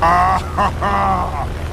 はは